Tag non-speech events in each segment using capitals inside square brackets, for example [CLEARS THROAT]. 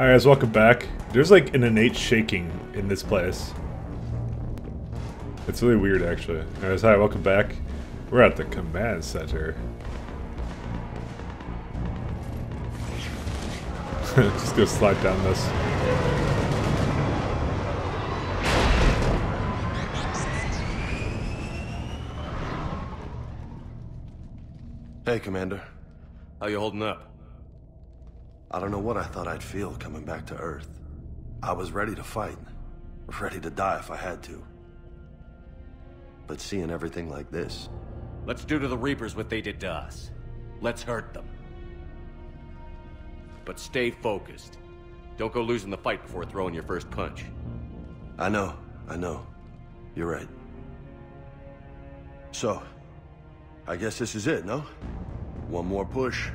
Alright guys, welcome back. There's like an innate shaking in this place. It's really weird actually. Anyways, hi, welcome back. We're at the command center. [LAUGHS] Just go slide down this. Hey, Commander. How you holding up? I don't know what I thought I'd feel coming back to Earth. I was ready to fight. Ready to die if I had to. But seeing everything like this... Let's do to the Reapers what they did to us. Let's hurt them. But stay focused. Don't go losing the fight before throwing your first punch. I know, I know. You're right. So, I guess this is it, no? One more push.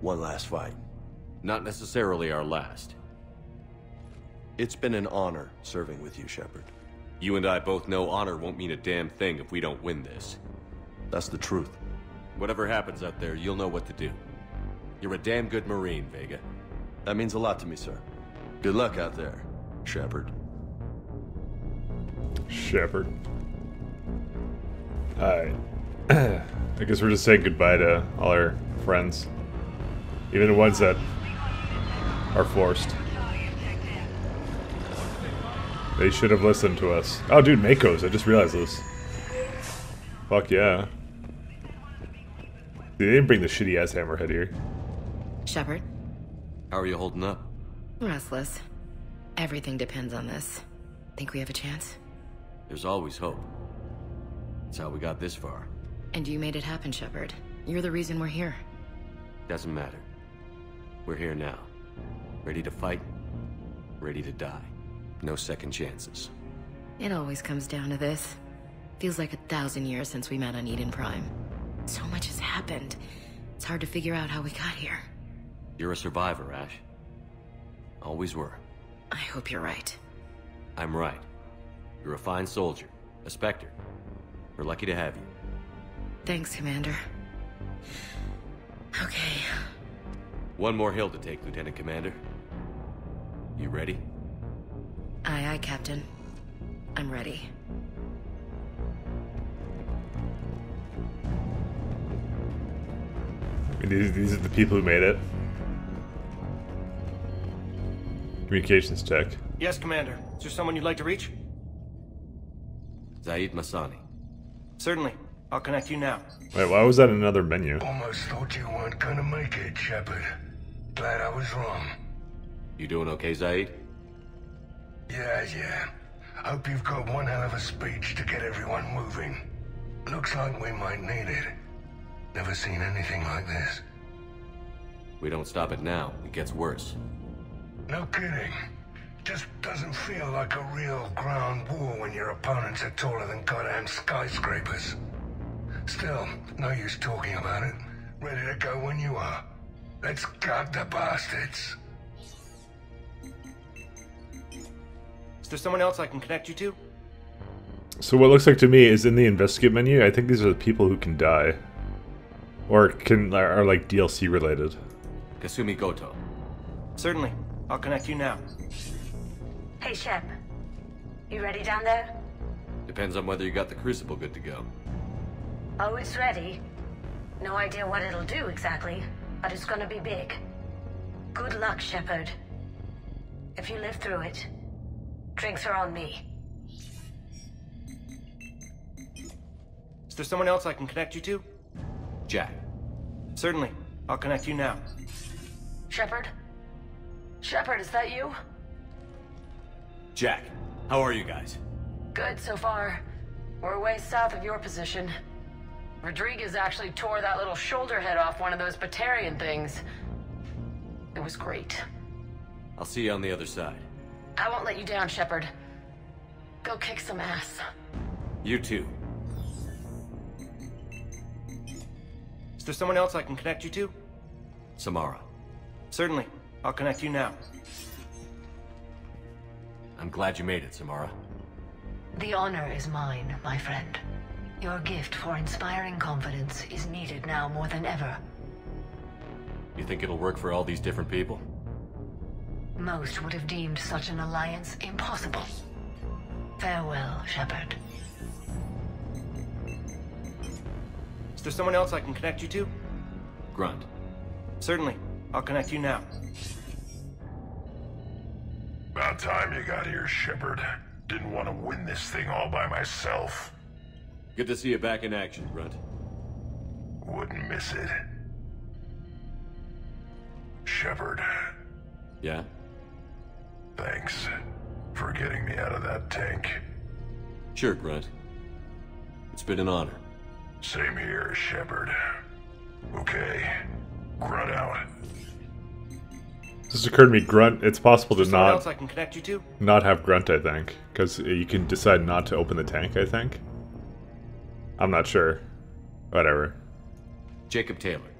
One last fight. Not necessarily our last. It's been an honor serving with you, Shepard. You and I both know honor won't mean a damn thing if we don't win this. That's the truth. Whatever happens out there, you'll know what to do. You're a damn good Marine, Vega. That means a lot to me, sir. Good luck out there, Shepard. Shepard. Alright. [CLEARS THROAT] I guess we're just saying goodbye to all our friends. Even the ones that are forced. They should have listened to us. Oh, dude, Mako's. I just realized this. Fuck yeah. They didn't bring the shitty ass hammerhead here. Shepard? How are you holding up? Restless. Everything depends on this. Think we have a chance? There's always hope. That's how we got this far. And you made it happen, Shepard. You're the reason we're here. Doesn't matter. We're here now. Ready to fight. Ready to die. No second chances. It always comes down to this. Feels like a thousand years since we met on Eden Prime. So much has happened. It's hard to figure out how we got here. You're a survivor, Ash. Always were. I hope you're right. I'm right. You're a fine soldier. A Spectre. We're lucky to have you. Thanks, Commander. Okay. One more hill to take, Lieutenant Commander. You ready? Aye, aye, Captain. I'm ready. These, these are the people who made it. Communications check. Yes, Commander. Is there someone you'd like to reach? Zaid Massani. Certainly. I'll connect you now. Wait, why was that another menu? Almost thought you weren't gonna make it, Shepard. Glad I was wrong. You doing okay, Zaid? Yeah, yeah. Hope you've got one hell of a speech to get everyone moving. Looks like we might need it. Never seen anything like this. We don't stop it now. It gets worse. No kidding. Just doesn't feel like a real ground war when your opponents are taller than goddamn skyscrapers. Still, no use talking about it. Ready to go when you are. Let's gut the bastards. Is there someone else I can connect you to? So what looks like to me is in the investigate menu, I think these are the people who can die. Or can are, are like DLC related. Kasumi Goto. Certainly. I'll connect you now. Hey, Shep. You ready down there? Depends on whether you got the Crucible good to go. Oh, it's ready. No idea what it'll do exactly, but it's gonna be big. Good luck, Shepard. If you live through it, drinks are on me. Is there someone else I can connect you to? Jack. Certainly. I'll connect you now. Shepard? Shepard, is that you? Jack, how are you guys? Good so far. We're way south of your position. Rodriguez actually tore that little shoulder head off one of those Batarian things. It was great. I'll see you on the other side. I won't let you down, Shepard. Go kick some ass. You too. Is there someone else I can connect you to? Samara. Certainly. I'll connect you now. I'm glad you made it, Samara. The honor is mine, my friend. Your gift for inspiring confidence is needed now more than ever. You think it'll work for all these different people? Most would have deemed such an alliance impossible. Farewell, Shepard. Is there someone else I can connect you to? Grunt. Certainly. I'll connect you now. About time you got here, Shepard. Didn't want to win this thing all by myself. Good to see you back in action, Grunt. Wouldn't miss it. Shepard, Yeah? thanks for getting me out of that tank. Sure, Grunt. It's been an honor. Same here, Shepard. Okay, grunt out. This occurred to me. Grunt. It's possible to Is there someone not else I can connect you to? not have grunt. I think because you can decide not to open the tank. I think. I'm not sure. Whatever. Jacob Taylor.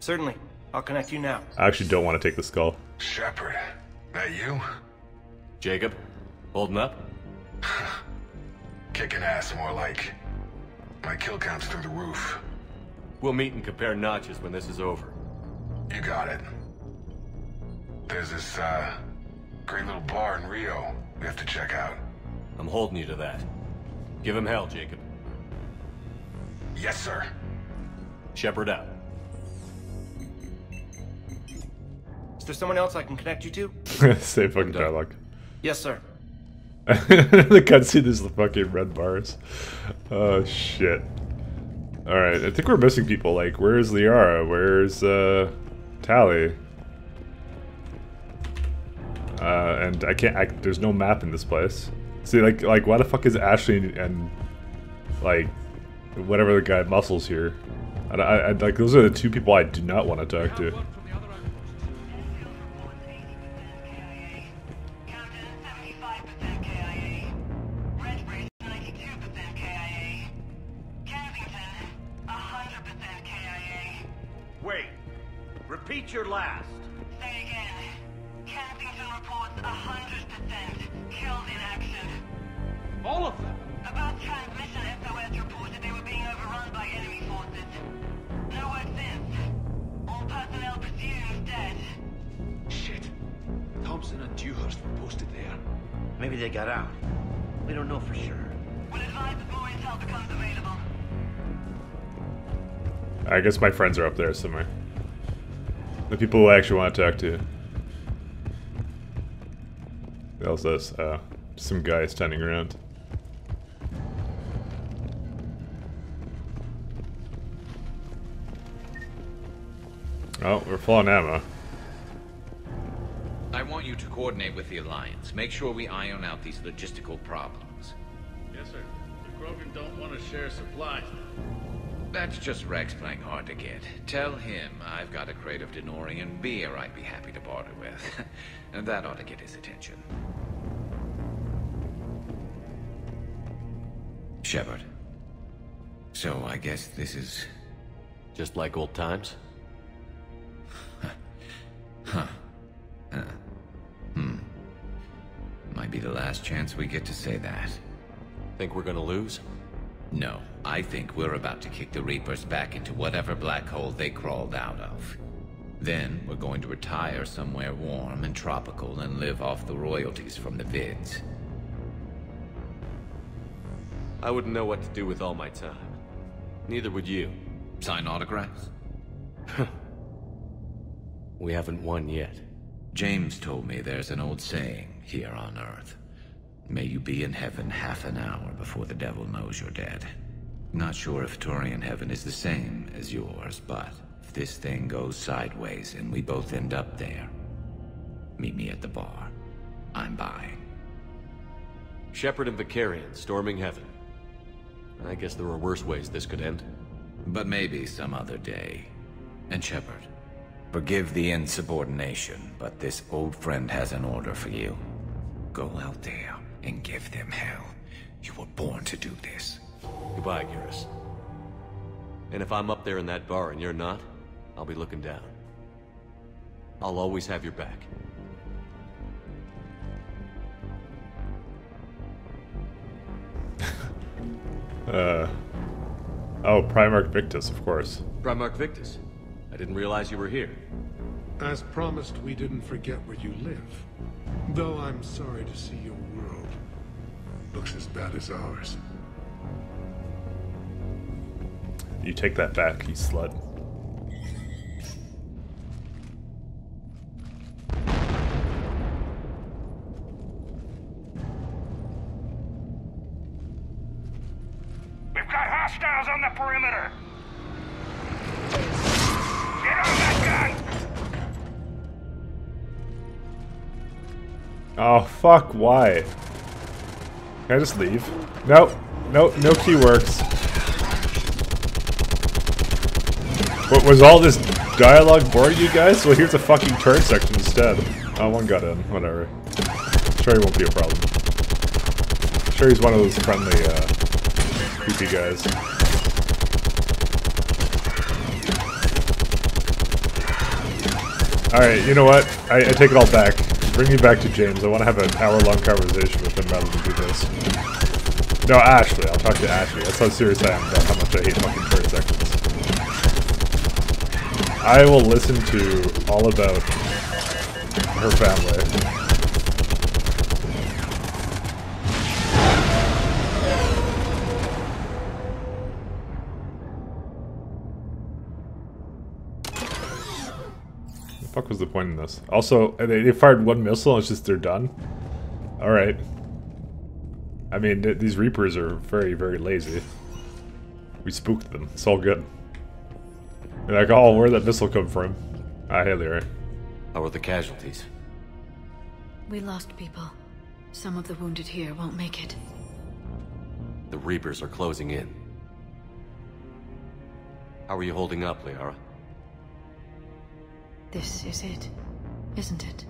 Certainly. I'll connect you now. I actually don't want to take the skull. Shepard, that you? Jacob? Holding up? [LAUGHS] Kicking ass more like. My kill count's through the roof. We'll meet and compare notches when this is over. You got it. There's this, uh, great little bar in Rio we have to check out. I'm holding you to that. Give him hell, Jacob. Yes, sir. Shepard out. Is there someone else I can connect you to? [LAUGHS] Same fucking dialogue. Yes, sir. [LAUGHS] the cutscene is the fucking red bars. Oh shit. Alright, I think we're missing people. Like, where's Liara? Where's, uh, Tali? Uh, and I can't, I, there's no map in this place. See, like, like, why the fuck is Ashley and, like, whatever the guy Muscles here? I, I, I- like, those are the two people I do not want to talk to. Were posted. Maybe they got out. We don't know for sure. We'll advise if more intel becomes available. I guess my friends are up there somewhere. The people who I actually want to talk to. What else is uh, some guy standing around. Oh, we're full on ammo. Coordinate with the Alliance. Make sure we iron out these logistical problems. Yes, sir. The Krogan don't want to share supplies. That's just Rex playing hard to get. Tell him I've got a crate of Denorian beer I'd be happy to barter with. [LAUGHS] and that ought to get his attention. Shepard. So I guess this is... Just like old times? [LAUGHS] Might be the last chance we get to say that. Think we're gonna lose? No, I think we're about to kick the Reapers back into whatever black hole they crawled out of. Then we're going to retire somewhere warm and tropical and live off the royalties from the vids. I wouldn't know what to do with all my time. Neither would you. Sign autographs? [LAUGHS] We haven't won yet. James told me there's an old saying here on Earth. May you be in heaven half an hour before the devil knows you're dead. Not sure if Turian heaven is the same as yours, but if this thing goes sideways and we both end up there, meet me at the bar. I'm buying. Shepard and Vakarian storming heaven. I guess there were worse ways this could end. But maybe some other day. And Shepard, forgive the insubordination, but this old friend has an order for you. Go out there and give them hell. You were born to do this. Goodbye, Garrus. And if I'm up there in that bar and you're not, I'll be looking down. I'll always have your back. [LAUGHS] Uh, oh, Primarch Victus, of course. Primarch Victus. I didn't realize you were here. As promised, we didn't forget where you live. Though I'm sorry to see your world looks as bad as ours. You take that back, you slut. We've got hostiles on the perimeter! Oh, fuck, why? Can I just leave? Nope. Nope, no key works. What, was all this dialogue boring you guys? Well, here's a fucking turn section instead. Oh, one got in. Whatever. Sure, he won't be a problem. Sure, he's one of those friendly, uh, creepy guys. Alright, you know what? I, I take it all back. Bring me back to James. I want to have an hour-long conversation with him rather than do this. No, Ashley. I'll talk to Ashley. That's how serious I am about how much I hate fucking turn sections. I will listen to all about her family. Fuck was the point in this? Also, they, they fired one missile and it's just they're done? Alright. I mean, th these Reapers are very, very lazy. We spooked them. It's all good. They're like, oh, where'd that missile come from? Ah, hey, Liara. How are the casualties? We lost people. Some of the wounded here won't make it. The Reapers are closing in. How are you holding up, Liara? This is it, isn't it?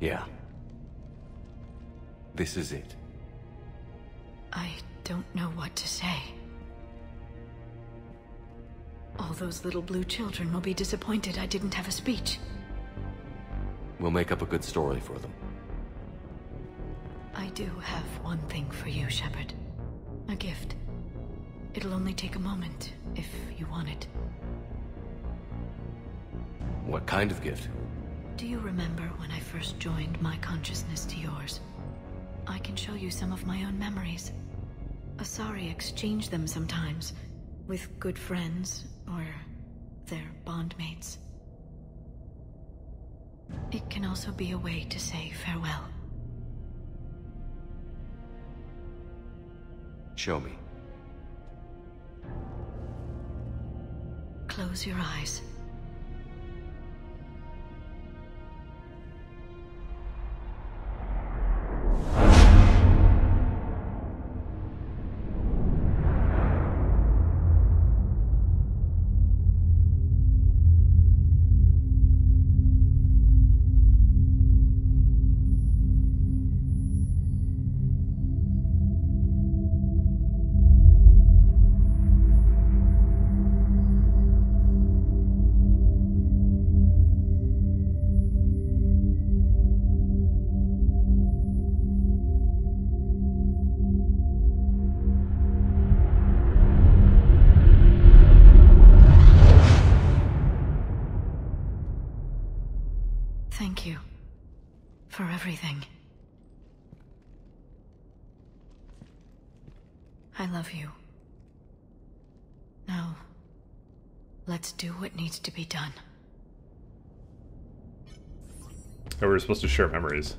Yeah. This is it. I don't know what to say. All those little blue children will be disappointed I didn't have a speech. We'll make up a good story for them. I do have one thing for you, Shepard. A gift. It'll only take a moment, if you want it. What kind of gift? Do you remember when I first joined my consciousness to yours? I can show you some of my own memories. Asari exchange them sometimes, with good friends, or their bondmates. It can also be a way to say farewell. Show me. Close your eyes. Love you. Now, let's do what needs to be done. Oh, we're supposed to share memories.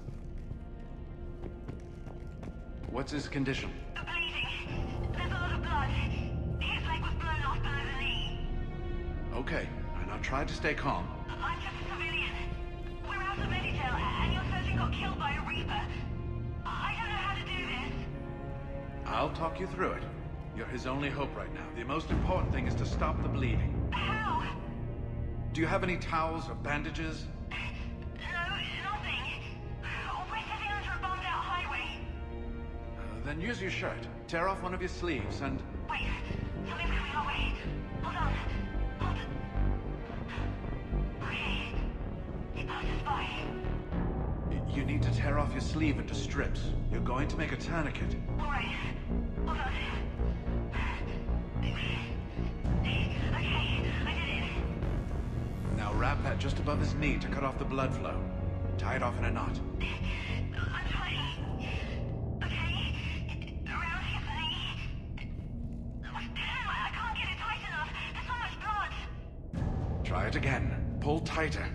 What's his condition? The bleeding. There's a lot of blood. His leg was burned off under Okay, and I'll try to stay calm. I'm just a civilian. We're out of medi-gel, and your surgeon got killed by a Reaper. I'll talk you through it. You're his only hope right now. The most important thing is to stop the bleeding. How? Do you have any towels or bandages? No, nothing. Under a bombed-out highway. Uh, then use your shirt. Tear off one of your sleeves and... off your sleeve into strips. You're going to make a tourniquet. Okay, I it. Now wrap that just above his knee to cut off the blood flow. Tie it off in a knot. Try it again. Pull tighter.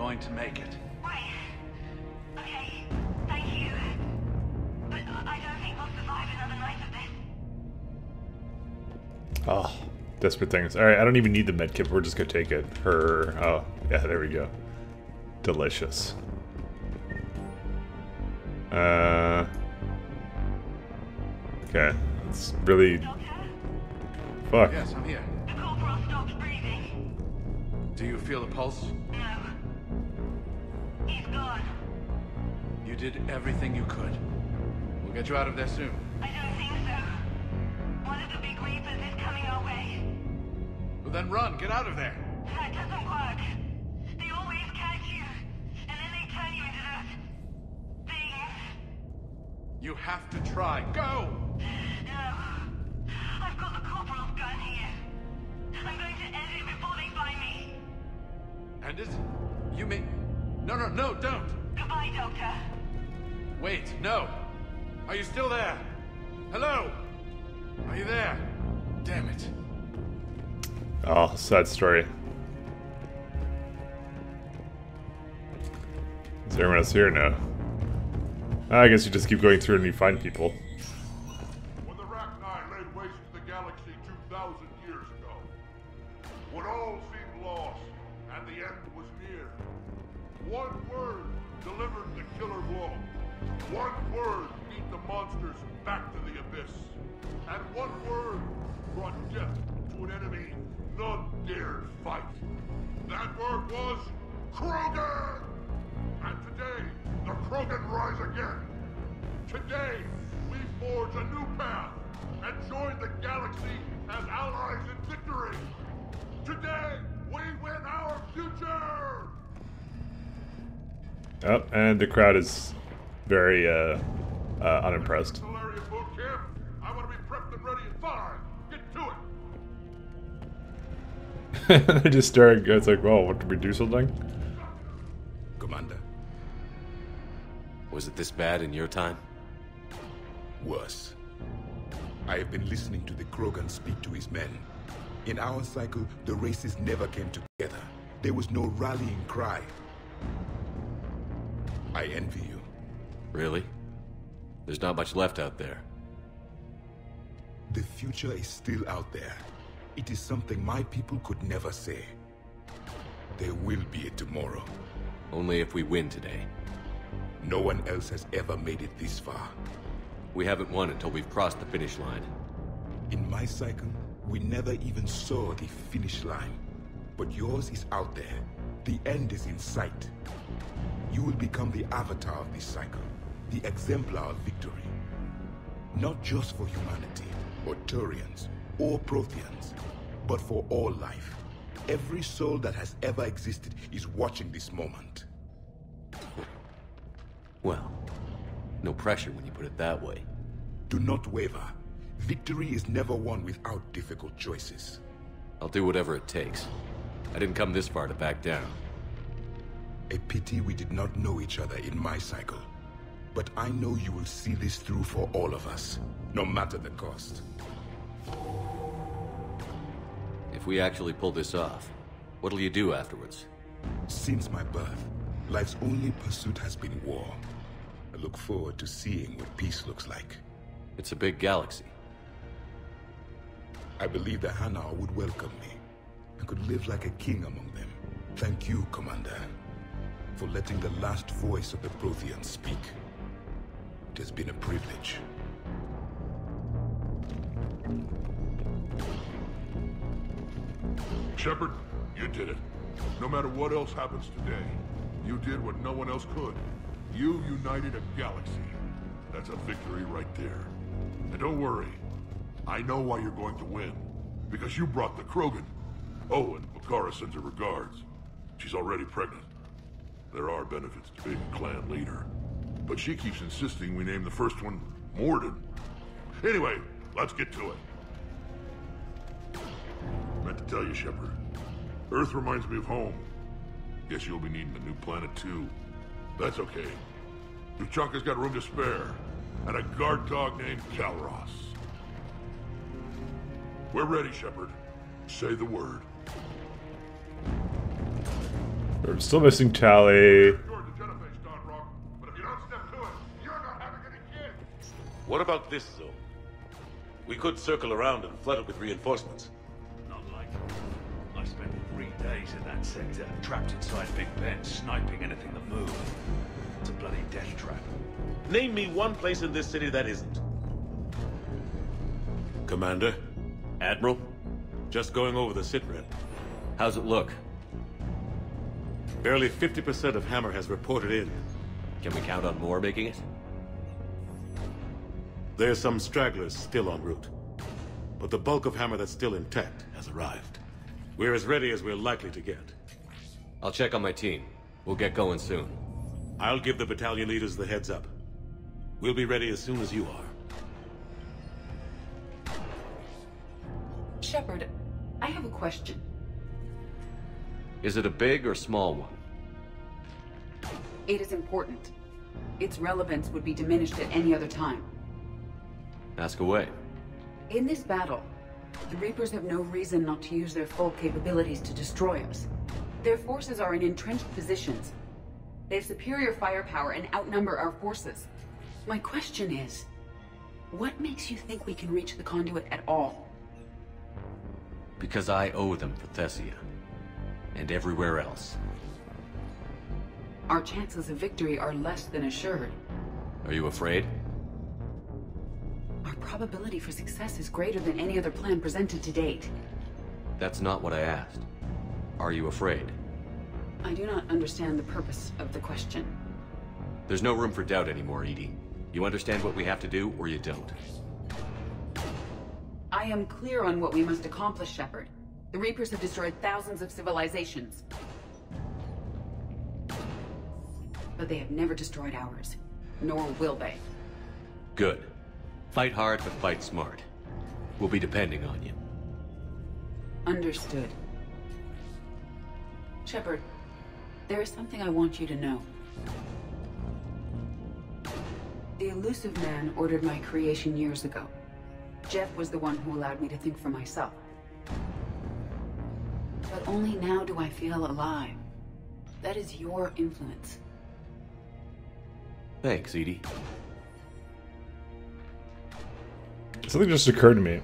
Going to make it. Oh, desperate things. All right, I don't even need the med kit. We're just gonna take it. Her. Oh, yeah, there we go. Delicious. Uh. Okay, it's really. Fuck. Yes, I'm here. Coolfrost dog breathing. Do you feel the pulse? No. Gone. You did everything you could. We'll get you out of there soon. I don't think so. One of the big reapers is coming our way. Well, then run. Get out of there. That doesn't work. They always catch you, and then they turn you into that thing. You have to try. Go! No. I've got the corporal's gun here. I'm going to end it before they find me. And it? You may... No, no, no, don't! Goodbye, Doctor. Wait, no! Are you still there? Hello? Are you there? Damn it. Oh, sad story. Is everyone else here? No. I guess you just keep going through and you find people. Crowd is very uh, uh, unimpressed. Solarian I want to be prepped and ready at five. Get to it. [LAUGHS] They're just staring. It's like, well, what did we do something? Commander, Was it this bad in your time? worse. I have been listening to the Krogan speak to his men. In our cycle, the races never came together. There was no rallying cry. I envy you. Really? There's not much left out there. The future is still out there. It is something my people could never say. There will be a tomorrow. Only if we win today. No one else has ever made it this far. We haven't won until we've crossed the finish line. In my cycle, we never even saw the finish line. But yours is out there. The end is in sight. You will become the avatar of this cycle, the exemplar of victory. Not just for humanity, or Turians, or Protheans, but for all life. Every soul that has ever existed is watching this moment. Well, no pressure when you put it that way. Do not waver. Victory is never won without difficult choices. I'll do whatever it takes. I didn't come this far to back down. A pity we did not know each other in my cycle. But I know you will see this through for all of us, no matter the cost. If we actually pull this off, what'll you do afterwards? Since my birth, life's only pursuit has been war. I look forward to seeing what peace looks like. It's a big galaxy. I believe the Hanar would welcome me. I could live like a king among them. Thank you, Commander, for letting the last voice of the Protheans speak. It has been a privilege. Shepard, you did it. No matter what else happens today, you did what no one else could. You united a galaxy. That's a victory right there. And don't worry, I know why you're going to win. Because you brought the Krogan. Oh, and sends her regards. She's already pregnant. There are benefits to being a clan leader. But she keeps insisting we name the first one Mordin. Anyway, let's get to it. Meant to tell you, Shepard. Earth reminds me of home. Guess you'll be needing a new planet too. That's okay. Tuchanka's got room to spare. And a guard dog named Calros. We're ready, Shepard. Say the word. We're still missing Tali. What about this zone? We could circle around and flood it with reinforcements. Not likely. I spent three days in that sector, trapped inside Big Ben, sniping anything that moved. It's a bloody death trap. Name me one place in this city that isn't. Commander? Admiral? Just going over the sitrep. How's it look? Barely 50% of Hammer has reported in. Can we count on more making it? There's some stragglers still en route. But the bulk of Hammer that's still intact has arrived. We're as ready as we're likely to get. I'll check on my team. We'll get going soon. I'll give the battalion leaders the heads up. We'll be ready as soon as you are. Shepard, I have a question. Is it a big or small one? It is important. Its relevance would be diminished at any other time. Ask away. In this battle, the Reapers have no reason not to use their full capabilities to destroy us. Their forces are in entrenched positions. They have superior firepower and outnumber our forces. My question is, what makes you think we can reach the conduit at all? Because I owe them for Thessia. And everywhere else. Our chances of victory are less than assured. Are you afraid? Our probability for success is greater than any other plan presented to date. That's not what I asked. Are you afraid? I do not understand the purpose of the question. There's no room for doubt anymore, EDI. You understand what we have to do, or you don't. I am clear on what we must accomplish, Shepard. The Reapers have destroyed thousands of civilizations. But they have never destroyed ours. Nor will they. Good. Fight hard, but fight smart. We'll be depending on you. Understood. Shepard, there is something I want you to know. The Illusive Man ordered my creation years ago. Jeff was the one who allowed me to think for myself. But only now do I feel alive. That is your influence. Thanks, EDI. Something just occurred to me.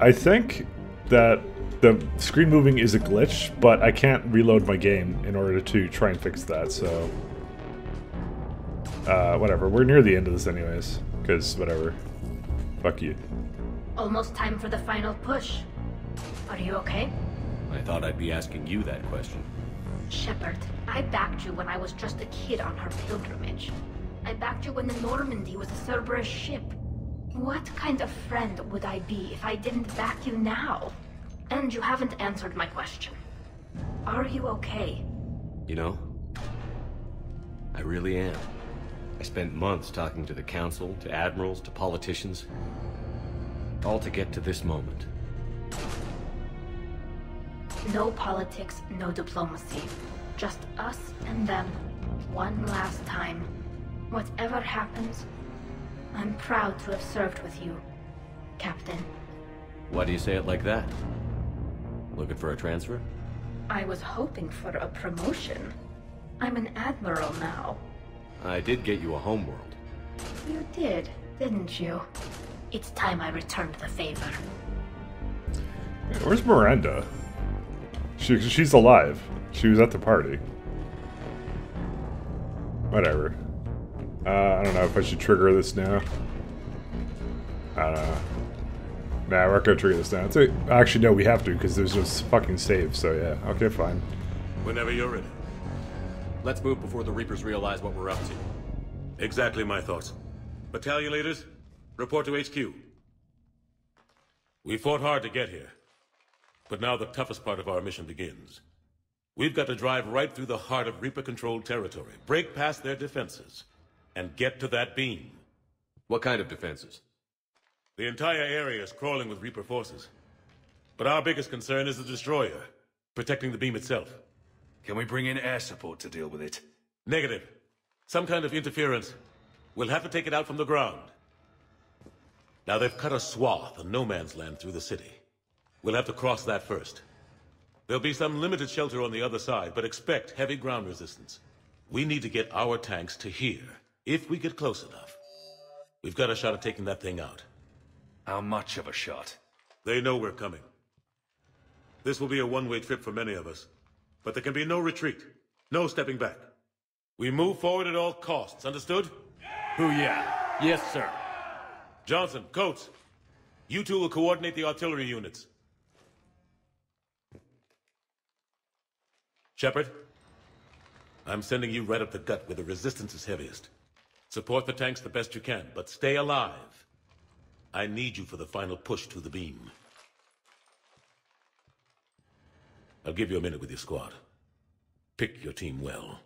I think that the screen moving is a glitch, but I can't reload my game in order to try and fix that, so... Uh, whatever. We're near the end of this anyways, because whatever. Fuck you. Almost time for the final push. Are you okay? I thought I'd be asking you that question. Shepard, I backed you when I was just a kid on her pilgrimage. I backed you when the Normandy was a Cerberus ship. What kind of friend would I be if I didn't back you now? And you haven't answered my question. Are you okay? You know, I really am. I spent months talking to the Council, to admirals, to politicians. All to get to this moment. No politics, no diplomacy. Just us and them. One last time. Whatever happens, I'm proud to have served with you, Captain. Why do you say it like that? Looking for a transfer? I was hoping for a promotion. I'm an admiral now. I did get you a homeworld. You did, didn't you? It's time I returned the favor. Where's Miranda? She, she's alive. She was at the party. Whatever. Uh, I don't know if I should trigger this now. I don't know. Nah, we're not gonna trigger this now. It's a, actually, no, we have to because there's just fucking save. So yeah, okay, fine. Whenever you're ready. Let's move before the Reapers realize what we're up to. Exactly my thoughts. Battalion leaders, report to HQ. We fought hard to get here. But now the toughest part of our mission begins. We've got to drive right through the heart of Reaper-controlled territory, break past their defenses, and get to that beam. What kind of defenses? The entire area is crawling with Reaper forces. But our biggest concern is the Destroyer, protecting the beam itself. Can we bring in air support to deal with it? Negative. Some kind of interference. We'll have to take it out from the ground. Now they've cut a swath of no man's land through the city. We'll have to cross that first. There'll be some limited shelter on the other side, but expect heavy ground resistance. We need to get our tanks to here, if we get close enough. We've got a shot at taking that thing out. How much of a shot? They know we're coming. This will be a one-way trip for many of us. But there can be no retreat. No stepping back. We move forward at all costs, understood? Who yeah? Yes, sir. Johnson, Coates, you two will coordinate the artillery units. Shepard, I'm sending you right up the gut where the resistance is heaviest. Support the tanks the best you can, but stay alive. I need you for the final push to the beam. I'll give you a minute with your squad. Pick your team well.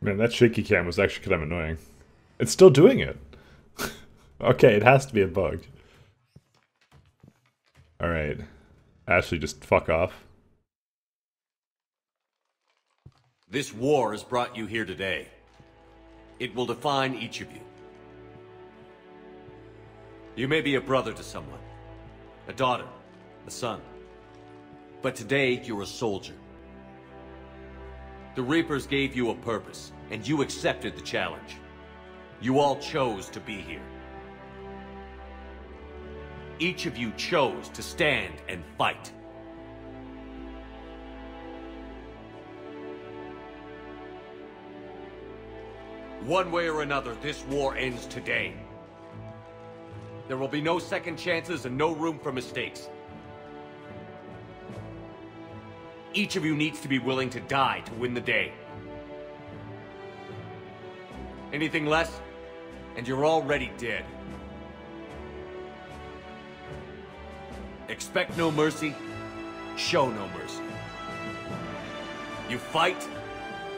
Man, that shaky cam was actually kind of annoying. It's still doing it. [LAUGHS] okay, it has to be a bug. Alright. Ashley, just fuck off. This war has brought you here today. It will define each of you. You may be a brother to someone, a daughter, a son. But today, you're a soldier. The Reapers gave you a purpose, and you accepted the challenge. You all chose to be here. Each of you chose to stand and fight. One way or another, this war ends today. There will be no second chances and no room for mistakes. Each of you needs to be willing to die to win the day. Anything less, and you're already dead. Expect no mercy, show no mercy. You fight,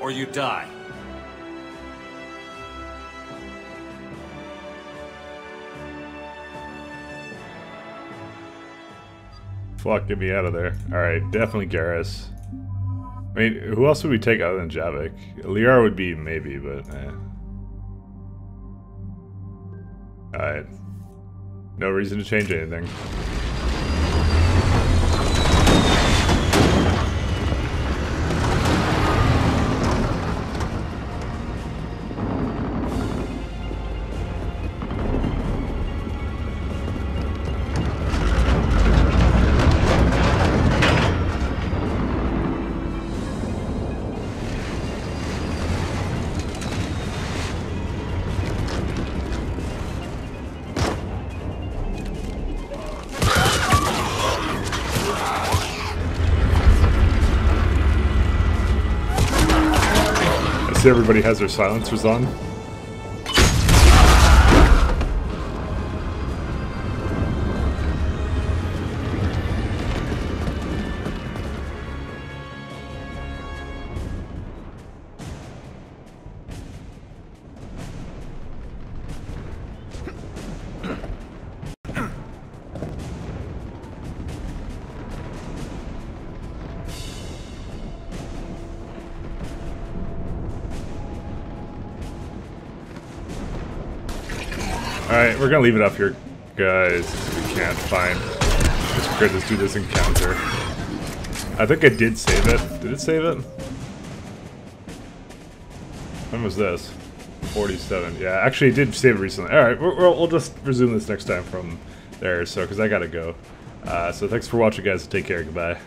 or you die. Fuck, get me out of there. Alright, definitely Garrus. I mean, who else would we take other than Javik? Liara would be maybe, but eh. No reason to change anything. Has their silencers on. We're gonna leave it up here, guys. We can't find. Just grid this do this encounter. I think I did save it. Did it save it? When was this? 47. Yeah, actually, it did save it recently. Alright, we'll, we'll just resume this next time from there, so, because I gotta go. Uh, so thanks for watching, guys. Take care. Goodbye.